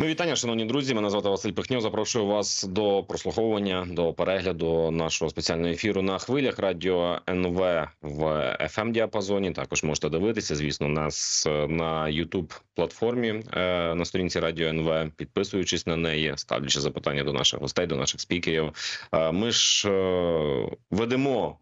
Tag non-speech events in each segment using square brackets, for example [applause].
Ну, вітання, шановні друзі. Мене звати Василь Пихньо. Запрошую вас до прослуховування, до перегляду нашого спеціального ефіру на хвилях радіо НВ в fm діапазоні. Також можете дивитися, звісно, нас на youtube платформі е, на сторінці Радіо НВ, підписуючись на неї, ставлячи запитання до наших гостей, до наших спікерів. Е, Ми ж е, ведемо.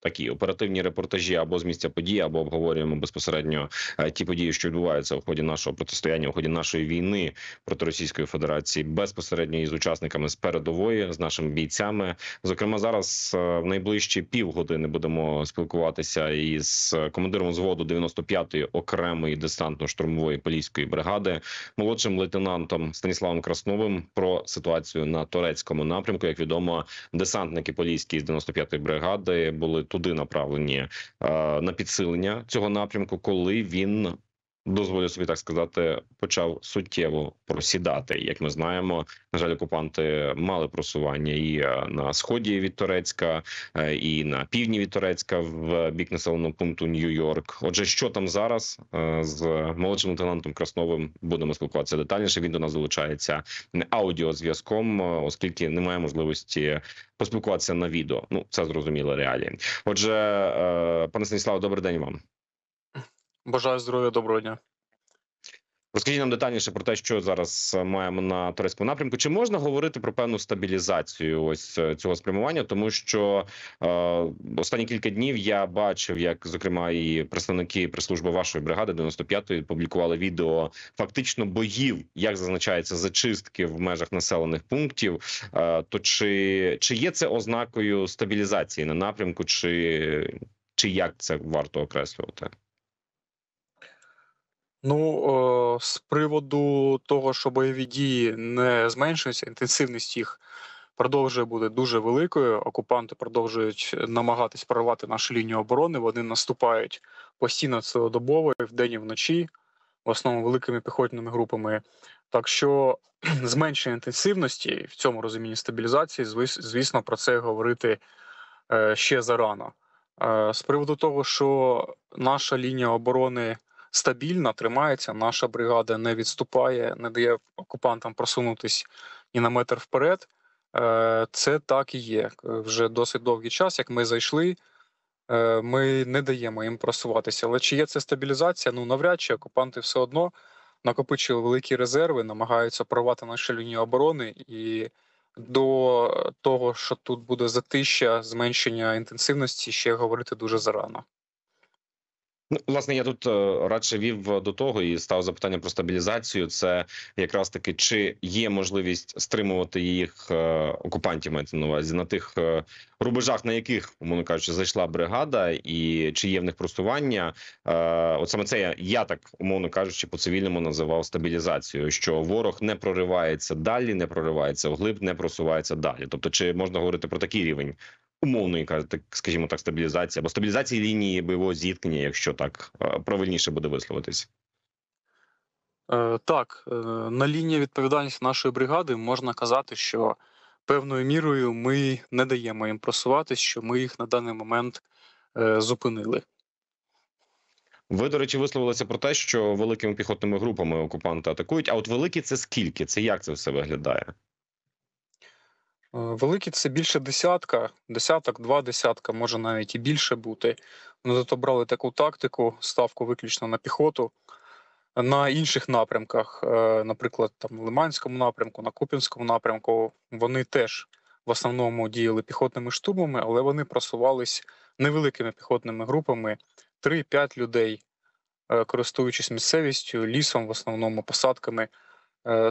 Такі оперативні репортажі або з місця події, або обговорюємо безпосередньо е, ті події, що відбуваються в ході нашого протистояння, в ході нашої війни проти Російської Федерації, безпосередньо із учасниками з передової, з нашими бійцями. Зокрема, зараз е, в найближчі півгодини будемо спілкуватися із командиром взводу 95-ї окремої десантно-штурмової поліської бригади, молодшим лейтенантом Станіславом Красновим про ситуацію на турецькому напрямку. Як відомо, десантники поліські з 95-ї бригади були туди направлені е, на підсилення цього напрямку, коли він дозволю собі так сказати, почав суттєво просідати. Як ми знаємо, на жаль, окупанти мали просування і е, на сході від Турецька, е, і на півдні від Турецька в бік населеного пункту Нью-Йорк. Отже, що там зараз е, з молодшим лейтенантом Красновим будемо спілкуватися детальніше. Він до нас залучається аудіозв'язком, оскільки немає можливості поспілкуватися на відео. Ну це зрозуміло реалії. Отже, пане Станіславе, добрий день вам. Бажаю здоров'я, доброго дня. Розкажіть нам детальніше про те, що зараз маємо на турецькому напрямку. Чи можна говорити про певну стабілізацію ось е, цього спрямування? Тому що е, останні кілька днів я бачив, як зокрема і представники прес-служби вашої бригади 95-ї публікували відео фактично боїв, як зазначається зачистки в межах населених пунктів. Е, то чи, чи є це ознакою стабілізації на напрямку, чи, чи як це варто окреслювати? Ну, з приводу того, що бойові дії не зменшуються, інтенсивність їх продовжує бути дуже великою. Окупанти продовжують намагатись прорвати нашу лінію оборони. Вони наступають постійно цілодобово, вдень і вночі, в основному великими піхотними групами. Так що [clears throat] зменшення інтенсивності в цьому розумінні стабілізації, звісно, про це говорити е, ще зарано. Е, з приводу того, що наша лінія оборони стабільна, тримається. Наша бригада не відступає, не дає окупантам просунутись ні на метр вперед. Е, це так і є. Вже досить довгий час, як ми зайшли, е, ми не даємо їм просуватися. Але чи є це стабілізація? Ну навряд чи окупанти все одно накопичили великі резерви, намагаються прорвати нашу лінію оборони і. До того, що тут буде затища, зменшення інтенсивності, ще говорити дуже зарано. Ну, власне, я тут е, радше вів до того і став запитання про стабілізацію. Це якраз таки чи є можливість стримувати їх е, окупантів мається на увазі на тих е, рубежах, на яких умовно кажучи, зайшла бригада, і чи є в них просування? От саме це я, я так умовно кажучи, по цивільному називав стабілізацією, що ворог не проривається далі, не проривається вглиб, не просувається далі. Тобто, чи можна говорити про такий рівень умовної скажімо так, стабілізації або стабілізації лінії бойового зіткнення, якщо так е, правильніше буде висловитись. Е, так, е, на лінії відповідальності нашої бригади можна казати, що певною мірою ми не даємо їм просуватись, що ми їх на даний момент зупинили. Ви, до речі, висловилися про те, що великими піхотними групами окупанти атакують. А от великі це скільки? Це як це все виглядає? Е, великі це більше десятка, десяток, два десятка, може навіть і більше бути. Вони тут обрали таку тактику, ставку виключно на піхоту. На інших напрямках, е, наприклад, там в Лиманському напрямку, на Купінському напрямку, вони теж в основному діяли піхотними штурмами, але вони просувались невеликими піхотними групами 3-5 людей, е, користуючись місцевістю, лісом, в основному посадками.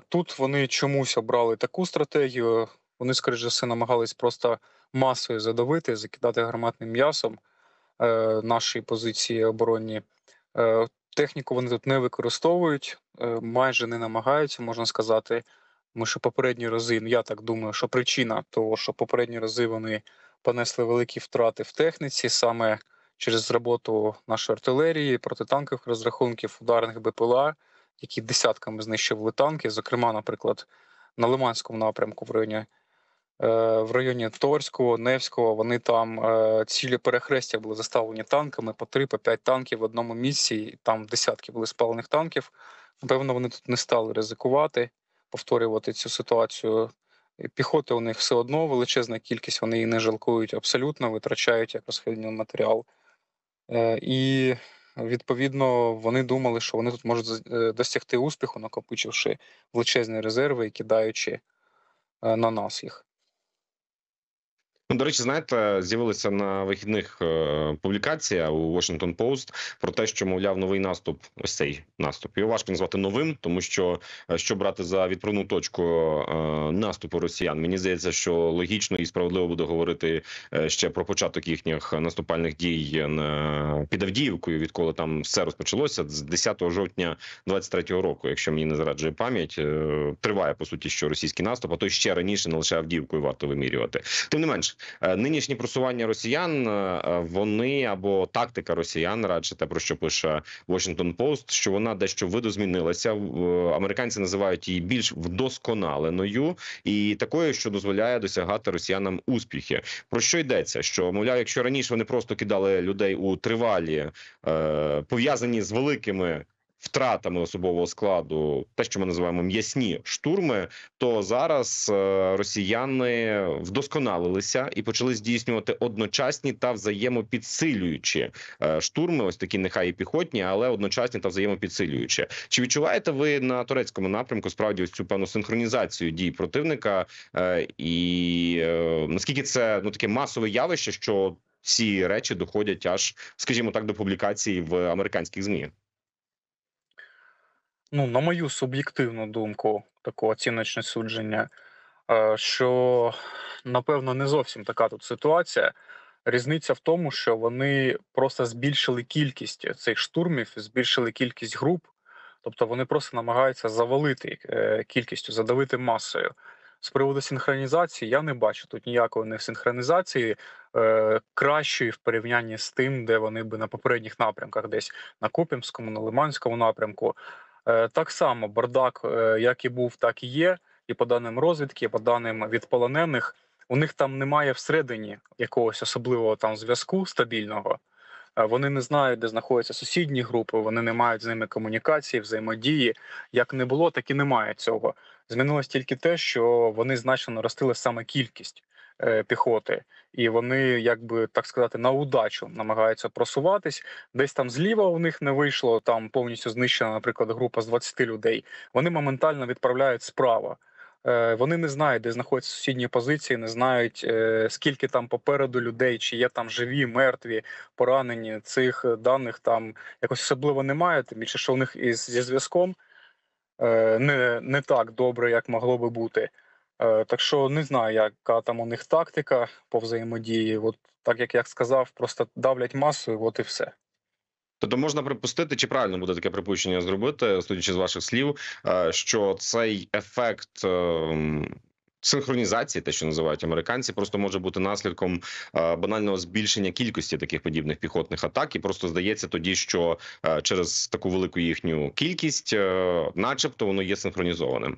Тут вони чомусь обрали таку стратегію. Вони, скоріш за все, намагались просто масою задавити, закидати гарматним м'ясом е, наші позиції оборонні. Е, Техніку вони тут не використовують, е, майже не намагаються, можна сказати. Тому що попередні рази, ну, я так думаю, що причина того, що попередні рази вони понесли великі втрати в техніці, саме через роботу нашої артилерії, протитанкових розрахунків, ударних БПЛА, які десятками знищували танки. Зокрема, наприклад, на Лиманському напрямку в районі в районі Торського, Невського. Вони там е, цілі перехрестя були заставлені танками по 3-5 танків в одному місці. Там десятки були спалених танків. Напевно, вони тут не стали ризикувати, повторювати цю ситуацію. Піхоти у них все одно величезна кількість, вони її не жалкують абсолютно, витрачають як розхідний матеріал. Е, І відповідно вони думали, що вони тут можуть е, досягти успіху, накопичивши величезні резерви і кидаючи е, на нас їх. Ну, до речі, знаєте, з'явилася на вихідних е, публікація у Washington Post про те, що мовляв новий наступ, ось цей наступ. Його важко назвати новим, тому що е, що брати за відправну точку е, наступу росіян. Мені здається, що логічно і справедливо буде говорити ще про початок їхніх наступальних дій на під Авдіївкою, відколи там все розпочалося з 10 жовтня 23-го року. Якщо мені не зраджує пам'ять, триває по суті, що російський наступ, а то ще раніше не лише Авдіївкою варто вимірювати. Тим не менш. Е, Нинішні просування росіян е, вони або тактика росіян, радше те про що пише Washington Post, що вона дещо видозмінилася. В- Американці називають її більш вдосконаленою і такою, що дозволяє досягати росіянам успіхи. Про що йдеться? Що мовляв, якщо раніше вони просто кидали людей у тривалі, е, пов'язані з великими. Втратами особового складу, те, що ми називаємо м'ясні штурми, то зараз е, росіяни вдосконалилися і почали здійснювати одночасні та взаємопідсилюючі е, штурми. Ось такі нехай і піхотні, але одночасні та взаємопідсилюючі. Чи відчуваєте ви на турецькому напрямку справді ось цю певну синхронізацію дій противника? Е, І наскільки це ну таке масове явище, що ці речі доходять аж, скажімо так, до публікації в американських змі? Ну, на мою суб'єктивну думку, таке оціночне судження, е, що напевно не зовсім така тут ситуація. Різниця в тому, що вони просто збільшили кількість цих штурмів, збільшили кількість груп, тобто вони просто намагаються завалити е, кількістю, задавити масою. З приводу синхронізації я не бачу тут ніякої не синхронізації е, кращої в порівнянні з тим, де вони би на попередніх напрямках, десь на Куп'янському, на Лиманському напрямку. Е, Так само бардак, е, як і був, так і є. І по даним розвідки, по даним від полонених, у них там немає всередині якогось особливого там зв'язку стабільного. Е, Вони не знають, де знаходяться сусідні групи, вони не мають з ними комунікації, взаємодії. Як не було, так і немає цього. Змінилось тільки те, що вони значно наростили саме кількість піхоти, і вони, якби так сказати, на удачу намагаються просуватись. Десь там зліва у них не вийшло, там повністю знищена, наприклад, група з 20 людей. Вони моментально відправляють справа. Е, Вони не знають, де знаходяться сусідні позиції, не знають е, скільки там попереду людей, чи є там живі, мертві, поранені. Цих е, даних там якось особливо немає. Тим більше, що у них із зі зв'язком е, не, не так добре, як могло би бути. Е, Так що не знаю, яка там у них тактика по взаємодії. От так як я сказав, просто давлять масою, от і все. Тобто можна припустити, чи правильно буде таке припущення зробити, судячи з ваших слів, е, що цей ефект ем, синхронізації, те, що називають американці, просто може бути наслідком е, банального збільшення кількості таких подібних піхотних атак, і просто здається тоді, що е, через таку велику їхню кількість, е, начебто, воно є синхронізованим.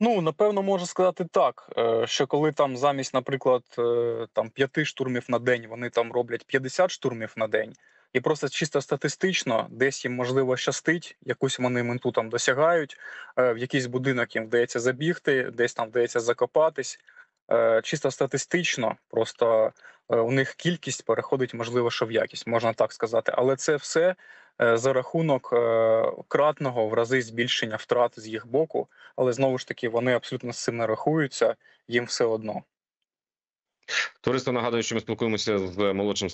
Ну, напевно, можу сказати так, е, що коли там замість, наприклад, е, там п'яти штурмів на день, вони там роблять 50 штурмів на день, і просто чисто статистично, десь їм можливо щастить, якусь вони менту там досягають, е, в якийсь будинок їм вдається забігти, десь там вдається закопатись. Чисто статистично, просто у них кількість переходить, можливо, що в якість, можна так сказати. Але це все за рахунок е, кратного в рази збільшення втрат з їх боку але знову ж таки вони абсолютно з цим не рахуються, їм все одно. Товариство нагадую, що ми спілкуємося з молодшим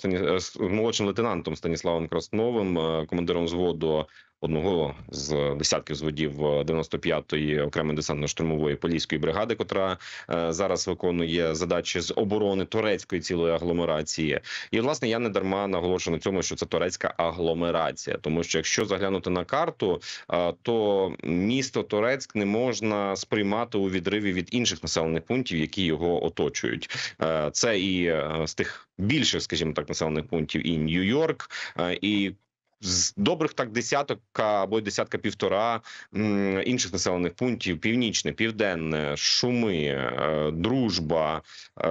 молодшим лейтенантом Станіславом Красновим, е, командиром взводу одного з десятків зводів е, 95-ї окремої десантно-штурмової поліської бригади, котра е, зараз виконує задачі з оборони турецької цілої агломерації. І власне я не дарма наголошую на цьому, що це турецька агломерація, тому що якщо заглянути на карту, е, то місто Турецьк не можна сприймати у відриві від інших населених пунктів, які його оточують. Е, Це і е, з тих більших, скажімо так, населених пунктів, і Нью-Йорк, е, і з добрих так десяток або десятка півтора інших населених пунктів: північне, південне, шуми, е, дружба, е,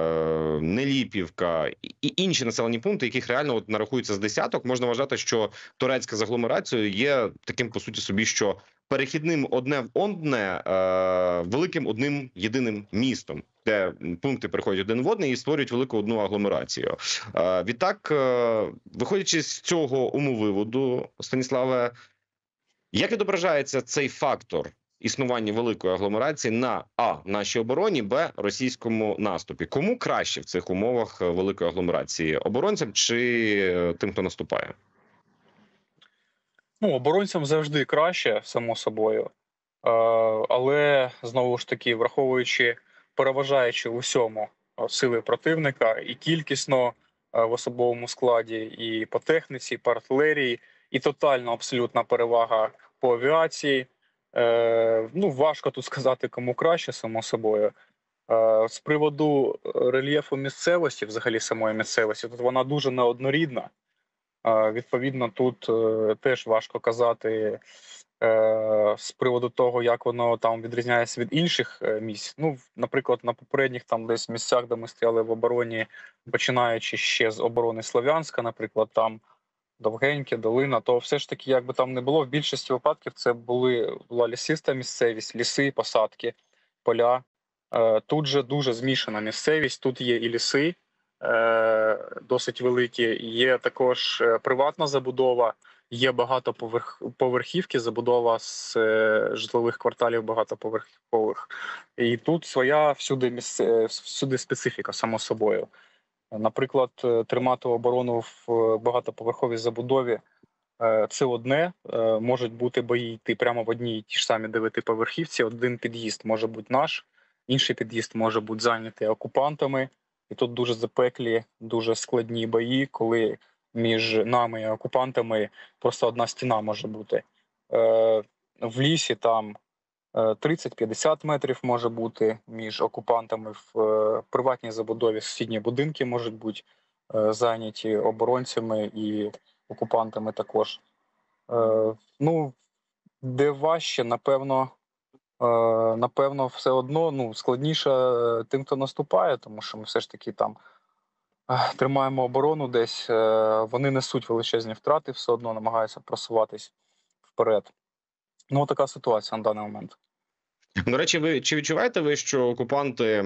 Неліпівка і інші населені пункти, яких реально от нарахується з десяток, можна вважати, що турецька загломерація є таким по суті собі, що перехідним одне в одне е, великим одним єдиним містом. Де пункти переходять один в один і створюють велику одну агломерацію. Е, Відтак, е, виходячи з цього умовиводу, Станіславе, як відображається цей фактор існування великої агломерації на а нашій обороні, б російському наступі? Кому краще в цих умовах великої агломерації оборонцям чи тим, хто наступає? Ну, оборонцям завжди краще, само собою. Е, але знову ж таки, враховуючи, переважаючи в усьому е, сили противника і кількісно е, в особовому складі, і по техніці, і по артилерії, і тотальна абсолютна перевага по авіації. Ну, важко тут сказати, кому краще, само собою. З приводу рельєфу місцевості, взагалі самої місцевості, тут вона дуже неоднорідна. Відповідно, тут е, теж важко казати е, з приводу того, як воно там відрізняється від інших е, місць. Ну, наприклад, на попередніх там десь місцях, де ми стояли в обороні, починаючи ще з оборони Слов'янська, наприклад, там довгеньке, долина, то все ж таки, як би там не було, в більшості випадків це були була лісиста місцевість, ліси, посадки, поля. Тут же дуже змішана місцевість. Тут є і ліси, досить великі. Є також е, приватна забудова, є багатоповерхівки, забудова з е, житлових кварталів багатоповерхових. І тут своя всюди всюди специфіка, само собою. Наприклад, е, тримати оборону в е, багатоповерховій забудові. е, Це одне Е, можуть бути бої йти прямо в одній і ті ж самі дев'ятиповерхівці. Один під'їзд може бути наш, інший під'їзд може бути зайнятий окупантами, і тут дуже запеклі, дуже складні бої, коли між нами і окупантами просто одна стіна може бути. Е, В лісі там е, 30-50 метрів може бути між окупантами в е, приватній забудові. Сусідні будинки можуть бути е, зайняті оборонцями і окупантами також. Е, Ну, де важче, напевно, е, напевно, все одно ну, складніше е, тим, хто наступає, тому що ми все ж таки там е, тримаємо оборону десь. е, Вони несуть величезні втрати, все одно намагаються просуватись вперед. Ну, така ситуація на даний момент. До речі, ви чи відчуваєте ви, що окупанти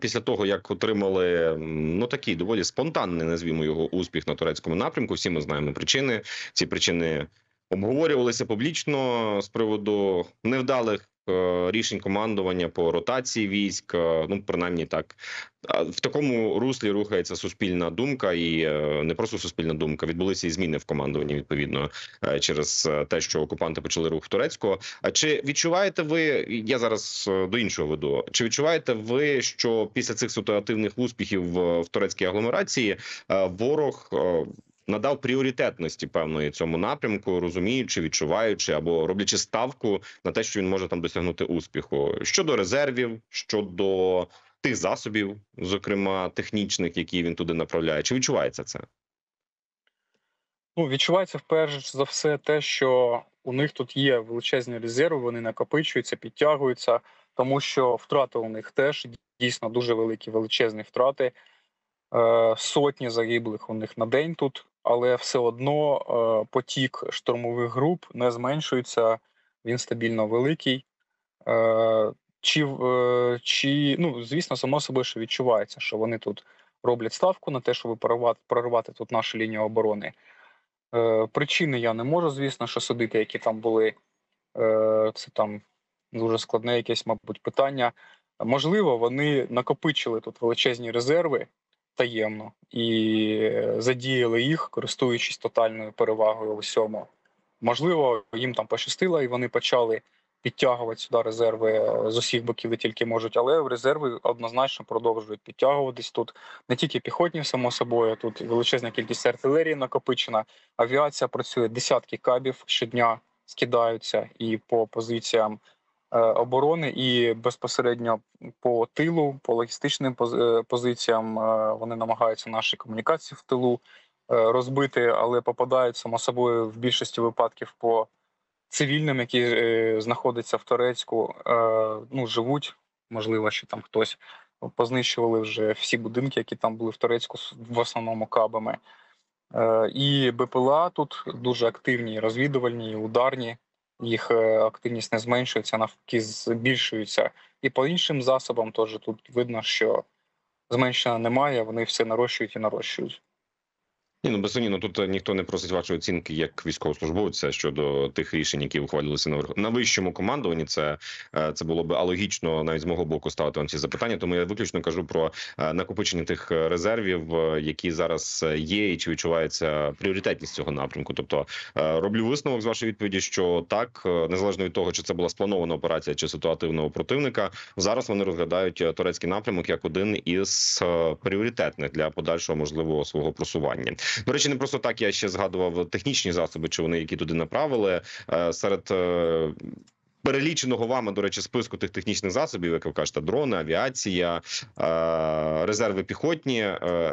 після того, як отримали ну такий доволі спонтанний, назвімо його успіх на турецькому напрямку? Всі ми знаємо причини. Ці причини обговорювалися публічно з приводу невдалих е, рішень командування по ротації військ. е, Ну, принаймні так в такому руслі рухається суспільна думка, і е, не просто суспільна думка. Відбулися і зміни в командуванні відповідно е, через е, те, що окупанти почали рух турецького. А чи відчуваєте ви? Я зараз е, до іншого веду. Чи відчуваєте ви, що після цих ситуативних успіхів в, в турецькій агломерації е, ворог е, надав пріоритетності певної цьому напрямку, розуміючи, відчуваючи або роблячи ставку на те, що він може там досягнути успіху щодо резервів, щодо тих засобів, зокрема технічних, які він туди направляє? Чи відчувається це? Ну, відчувається вперше за все те, що у них тут є величезні резерви, вони накопичуються, підтягуються, тому що втрати у них теж дійсно дуже великі, величезні втрати. Е, Сотні загиблих у них на день тут, але все одно е, потік штурмових груп не зменшується, він стабільно великий. Е, Чи, е, чи ну, звісно, само собою, що відчувається, що вони тут роблять ставку на те, щоб прорвати, прорвати тут нашу лінію оборони. Причини я не можу, звісно, що судити, які там були. Це там дуже складне якесь, мабуть, питання. Можливо, вони накопичили тут величезні резерви таємно і задіяли їх, користуючись тотальною перевагою у всьому. Можливо, їм там пощастило, і вони почали підтягувати сюди резерви е, з усіх боків, де тільки можуть, але резерви однозначно продовжують підтягуватись тут не тільки піхотні, само собою, тут величезна кількість артилерії накопичена. Авіація працює десятки кабів щодня скидаються і по позиціям оборони, і безпосередньо по тилу, по логістичним е, позиціям е, вони намагаються наші комунікації в тилу розбити, але попадають само собою в більшості випадків по цивільним, які е, знаходяться в Торецьку, е, ну живуть. Можливо, що там хтось познищували вже всі будинки, які там були в Торецьку, в основному кабами. Е, І БПЛА тут дуже активні, розвідувальні, ударні. Їх е, активність не зменшується, навпаки, збільшується. І по іншим засобам теж тут видно, що зменшення немає, вони все нарощують і нарощують. Ні, ну безсумнівно, тут е, ніхто не просить вашої оцінки як військовослужбовця щодо тих рішень, які ухвалювалися на на вищому командуванні. Це, е, це було б алогічно навіть з мого боку ставити вам ці запитання. Тому я виключно кажу про е, накопичення тих резервів, які зараз є, і чи відчувається пріоритетність цього напрямку. Тобто роблю висновок з вашої відповіді, що так, незалежно від того, чи це була спланована операція чи ситуативного противника, зараз вони розглядають турецький напрямок як один із пріоритетних для подальшого можливого свого просування. До речі, не просто так я ще згадував технічні засоби, чи вони які туди направили Е, серед. е, Переліченого вами, до речі, списку тих технічних засобів, як ви кажете, дрони, авіація, е, резерви піхотні.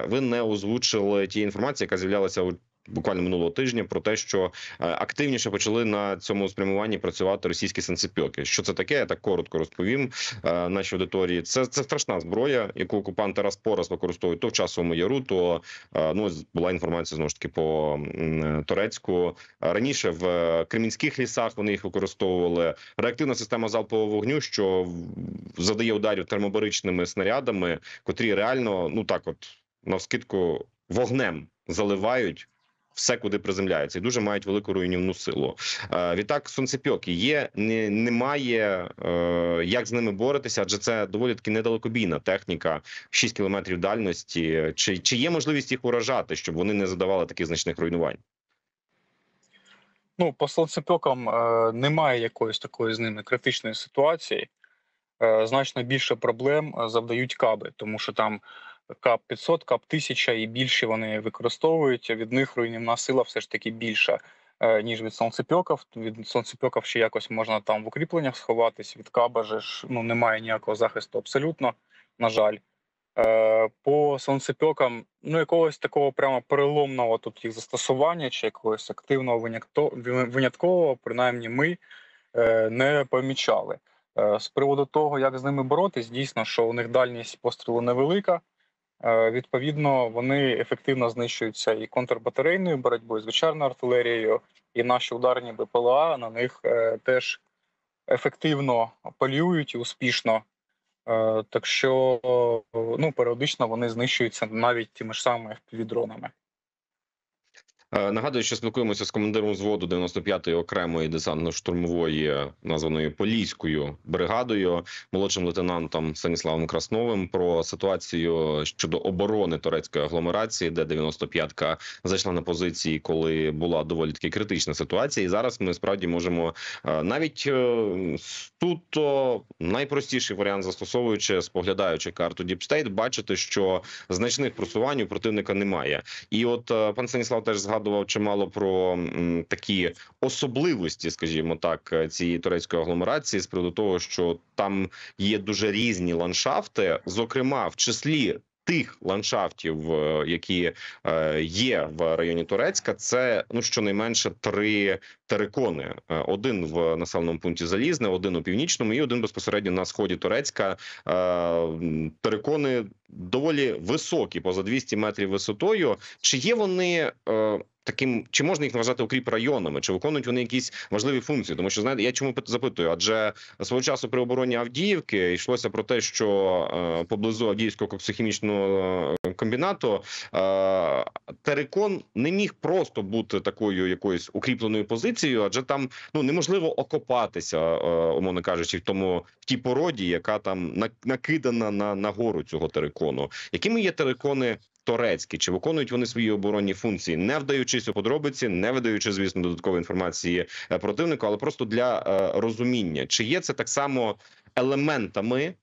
Ви не озвучили ті інформації, яка з'являлася у буквально минулого тижня, про те, що е, активніше почали на цьому спрямуванні працювати російські санцепьоки. Що це таке? Я так коротко розповім е, нашій аудиторії. Це це страшна зброя, яку окупанти раз по раз використовують то в часовому яру, то Е, Ну, була інформація знову ж таки по Турецьку. Раніше в кремінських лісах вони їх використовували. Реактивна система залпового вогню, що завдає ударів термобаричними снарядами, котрі реально, ну так, от навскидку вогнем заливають. Все, куди приземляється, і дуже мають велику руйнівну силу. Е, відтак, сонцепьоки є, не, немає е, як з ними боротися, адже це доволі таки недалекобійна техніка, 6 кілометрів дальності. Чи, чи є можливість їх уражати, щоб вони не задавали таких значних руйнувань? Ну, по сонцепьокам е, немає якоїсь такої з ними критичної ситуації. Значно більше проблем завдають каби, тому що там кап 500, кап 1000 і більше вони використовують. Від них руйнівна сила все ж таки більша, е, ніж від сонцепьоків. Від сонцепьоків ще якось можна там в укріпленнях сховатись. Від каба ж ну, немає ніякого захисту абсолютно, на жаль. Е, По сонцепьокам, ну якогось такого прямо переломного тут їх застосування чи якогось активного виняткового, принаймні ми е, не помічали. З приводу того, як з ними боротись, дійсно, що у них дальність пострілу невелика. Е, Відповідно, вони ефективно знищуються і контрбатарейною боротьбою, звичайною артилерією, і наші ударні БПЛА на них е, теж ефективно полюють і успішно. Е, Так що ну, періодично вони знищуються навіть тими ж самими FPV-дронами. Е, Нагадую, що спілкуємося з командиром взводу 95-ї окремої десантно-штурмової, названої Поліською бригадою, молодшим лейтенантом Станіславом Красновим про ситуацію щодо оборони турецької агломерації, де 95-ка зайшла на позиції, коли була доволі таки критична ситуація. І зараз ми справді можемо е, навіть е, суто найпростіший варіант, застосовуючи споглядаючи карту State, бачити, що значних просувань у противника немає. І от е, пан Станіслав теж згадував чимало про такі особливості, скажімо так, е, цієї турецької агломерації з приводу того, що там є дуже різні ландшафти, зокрема в числі. Тих ландшафтів, е, які е, є в районі Турецька, це ну щонайменше три терикони: один в населеному пункті Залізне, один у північному і один безпосередньо на сході Турецька. Терикони доволі високі, поза 200 метрів висотою. Чи є вони таким, чи можна їх вважати укріп районами, чи виконують вони якісь важливі функції? Тому що знаєте, я чому запитую? Адже свого часу при обороні Авдіївки йшлося про те, що е, поблизу Авдіївського коксохімічного е, комбінату е, Терикон не міг просто бути такою якоюсь укріпленою позицією, адже там ну неможливо окопатися, умовно кажучи, в тому в тій породі, яка там накидана на, на гору цього терикону. Якими є терикони Торецькі, чи виконують вони свої оборонні функції, не вдаючись у подробиці, не видаючи, звісно, додаткової інформації е, противнику, але просто для е, розуміння, чи є це так само елементами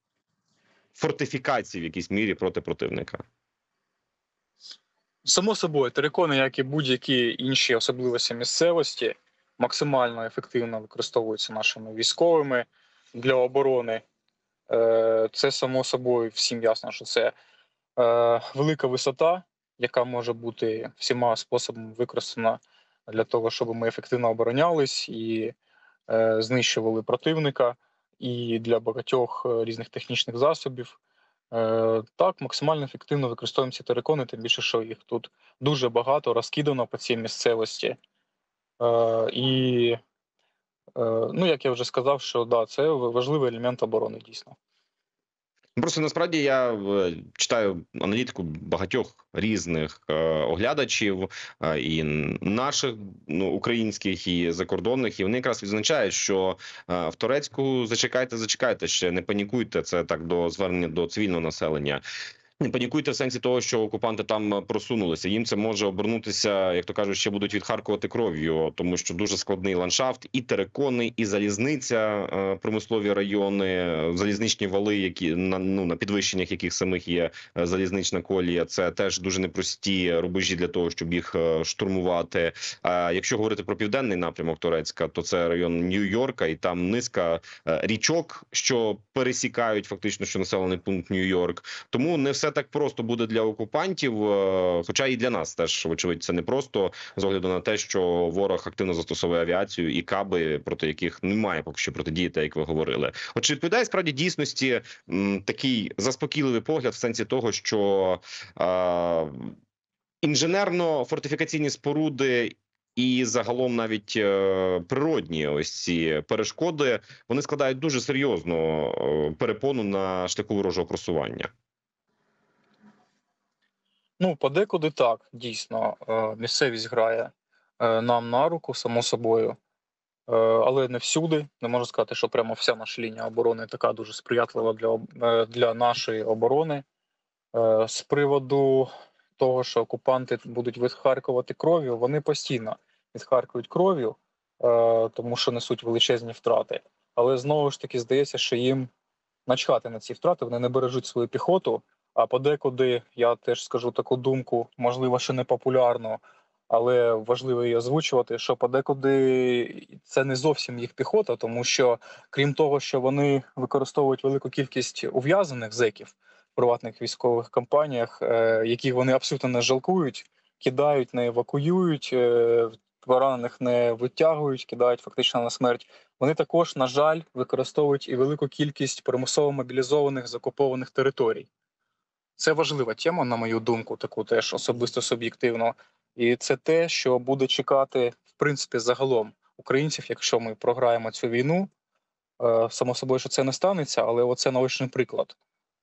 фортифікації в якійсь мірі проти противника? Само собою, терикони, як і будь-які інші особливості місцевості, максимально ефективно використовуються нашими військовими для оборони. Е, Це само собою всім ясно, що це велика висота, яка може бути всіма способами використана для того, щоб ми ефективно оборонялись і е, знищували противника, і для багатьох е, різних технічних засобів. Е, так, максимально ефективно використовуємо ці терикони, тим більше, що їх тут дуже багато розкидано по цій місцевості. Е, і, е, ну, як я вже сказав, що да, це важливий елемент оборони дійсно. Просто насправді я е, читаю аналітику багатьох різних е, оглядачів е, і наших ну українських і закордонних, і вони якраз відзначають, що е, в Турецьку зачекайте, зачекайте ще не панікуйте. Це так до звернення до цивільного населення. Не панікуйте в сенсі того, що окупанти там просунулися. Їм це може обернутися, як то кажуть, ще будуть відхаркувати кров'ю, тому що дуже складний ландшафт, і терекони, і залізниця, е, промислові райони, залізничні вали, які на ну на підвищеннях, яких самих є е, залізнична колія. Це теж дуже непрості рубежі для того, щоб їх е, штурмувати. А якщо говорити про південний напрямок Турецька, то це район Нью-Йорка, і там низка річок, що пересікають фактично, що населений пункт Нью-Йорк. Тому не все так просто буде для окупантів, е, хоча і для нас теж вочевидь це не просто з огляду на те, що ворог активно застосовує авіацію і каби, проти яких немає поки що протидіяти, як ви говорили. От чи відповідає справді дійсності м, такий заспокійливий погляд в сенсі того, що е, інженерно-фортифікаційні споруди. І загалом навіть е, природні ось ці перешкоди вони складають дуже серйозну е, перепону на шляху ворожого просування. Ну, подекуди так, дійсно. Е, місцевість грає е, нам на руку, само собою, е, але не всюди. Не можу сказати, що прямо вся наша лінія оборони така дуже сприятлива для для нашої оборони. З приводу того, що окупанти будуть відхаркувати кров'ю, вони постійно відхаркують кров'ю, тому що несуть величезні втрати. Але знову ж таки здається, що їм начхати на ці втрати, вони не бережуть свою піхоту. А подекуди я теж скажу таку думку, можливо, що не популярно, але важливо її озвучувати. Що подекуди це не зовсім їх піхота, тому що крім того, що вони використовують велику кількість ув'язаних зеків в приватних військових компаніях, е, яких вони абсолютно не жалкують, кидають, не евакуюють. Е, поранених не витягують, кидають фактично на смерть. Вони також, на жаль, використовують і велику кількість примусово мобілізованих з окупованих територій. Це важлива тема, на мою думку, таку теж особисто суб'єктивно. І це те, що буде чекати в принципі загалом українців, якщо ми програємо цю війну. Е, само собою, що це не станеться, але оце наочний приклад.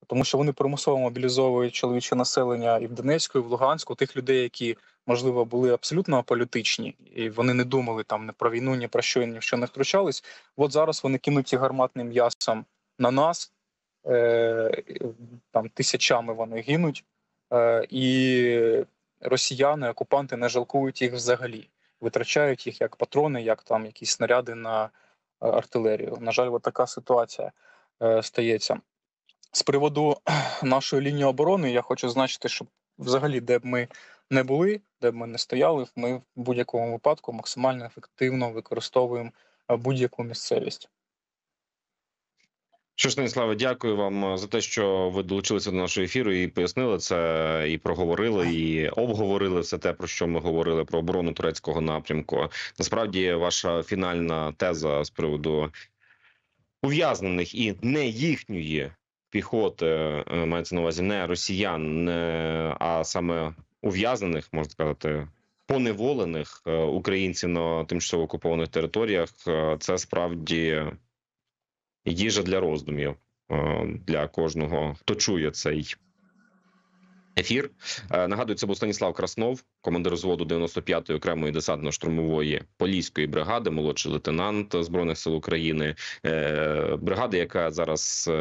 Тому що вони примусово мобілізовують чоловіче населення і в Донецьку, і в Луганську, тих людей, які можливо були абсолютно аполітичні, і вони не думали там не про війну, ні про що ні в що не втручались. От зараз вони кинуті гарматним м'ясом на нас, там тисячами вони гинуть, е, і росіяни, окупанти не жалкують їх взагалі, витрачають їх як патрони, як там якісь снаряди на е, артилерію. На жаль, от така ситуація стається. З приводу [clears throat] нашої лінії оборони я хочу значити, що взагалі, де б ми не були, де б ми не стояли, ми в будь-якому випадку максимально ефективно використовуємо будь-яку місцевість. Що ж, Станіславе, дякую вам е, за те, що ви долучилися до нашого ефіру і пояснили це, і проговорили, і обговорили все те, про що ми говорили про оборону турецького напрямку. Насправді, ваша фінальна теза з приводу ув'язнених і не їхньої піхоти е, мається на увазі не росіян, не а саме ув'язнених, можна сказати. Поневолених е, українців на тимчасово окупованих територіях це справді їжа для роздумів е, для кожного, хто чує цей ефір. Е, нагадую, це був Станіслав Краснов, командир зводу 95-ї окремої десантно-штурмової поліської бригади, молодший лейтенант збройних сил України, е, бригади, яка зараз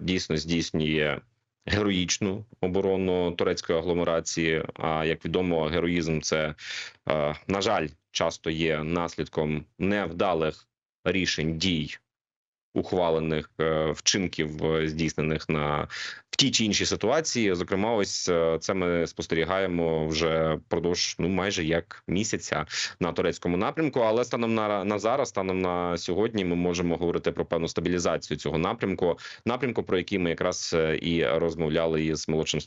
дійсно здійснює. Героїчну оборону турецької агломерації. А як відомо, героїзм це на жаль часто є наслідком невдалих рішень дій ухвалених е, вчинків, е, здійснених на в тій чи іншій ситуації. Зокрема, ось е, це ми спостерігаємо вже впродовж ну майже як місяця на турецькому напрямку. Але станом на, на зараз, станом на сьогодні, ми можемо говорити про певну стабілізацію цього напрямку. Напрямку, про який ми якраз е, і розмовляли із молодшим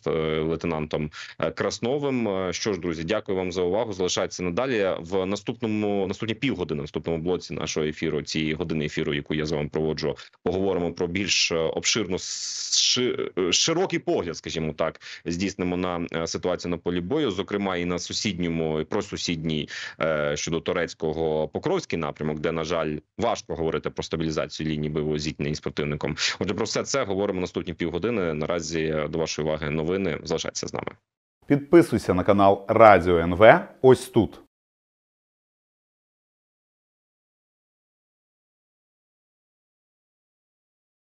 лейтенантом е, Красновим. Е, Що ж, друзі, дякую вам за увагу. Залишайтеся надалі в наступному наступні півгодини, наступному блоці нашого ефіру. Цієї години ефіру, яку я з вами проводжу, поговоримо про більш обширну ши- широкий погляд, скажімо так, здійснимо на е, ситуацію на полі бою, зокрема і на сусідньому і про сусідній е, щодо турецького покровський напрямок, де на жаль важко говорити про стабілізацію лінії бойового зіткнення із противником. Отже, про все це говоримо наступні півгодини. Наразі е, до вашої уваги новини. Залишайтеся з нами. Підписуйся на канал Радіо НВ ось тут.